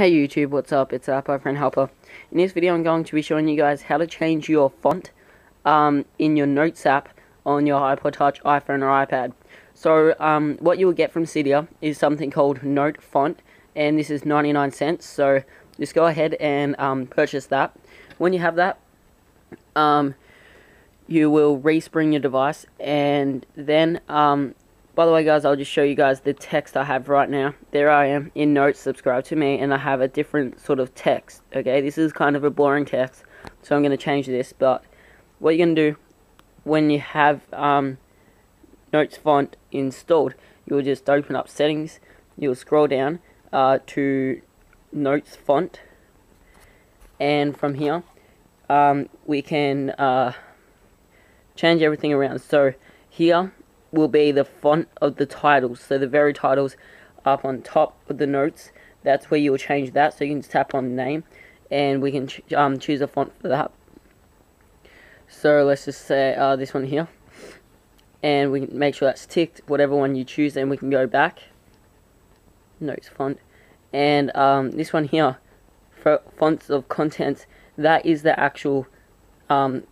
Hey YouTube, what's up? It's uh, iPhone Helper. In this video I'm going to be showing you guys how to change your font um, in your Notes app on your iPod Touch, iPhone or iPad. So um, what you will get from Cydia is something called Note Font and this is 99 cents so just go ahead and um, purchase that. When you have that um, you will respring your device and then um, by the way guys, I'll just show you guys the text I have right now. There I am in notes, subscribe to me, and I have a different sort of text. Okay, this is kind of a boring text, so I'm going to change this. But what you're going to do when you have um, notes font installed, you'll just open up settings, you'll scroll down uh, to notes font, and from here um, we can uh, change everything around. So here will be the font of the titles. So the very titles up on top of the notes, that's where you'll change that. So you can just tap on name and we can ch um, choose a font for that. So let's just say uh, this one here. And we can make sure that's ticked, whatever one you choose, and we can go back. Notes font. And um, this one here, for fonts of contents, that is the actual, um,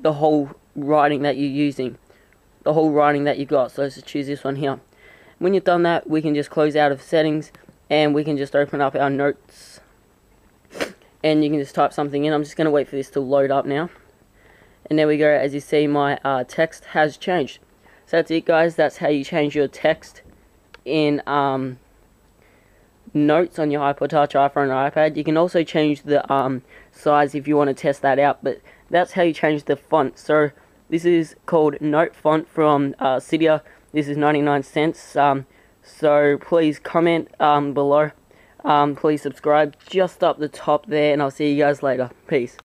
the whole writing that you're using the whole writing that you've got. So let's just choose this one here. When you've done that, we can just close out of settings and we can just open up our notes and you can just type something in. I'm just going to wait for this to load up now. And there we go. As you see, my uh, text has changed. So that's it, guys. That's how you change your text in um, notes on your iPod Touch, iPhone, or iPad. You can also change the um, size if you want to test that out. But that's how you change the font. So this is called Note Font from uh, Cydia. This is 99 cents. Um, so please comment um, below. Um, please subscribe just up the top there, and I'll see you guys later. Peace.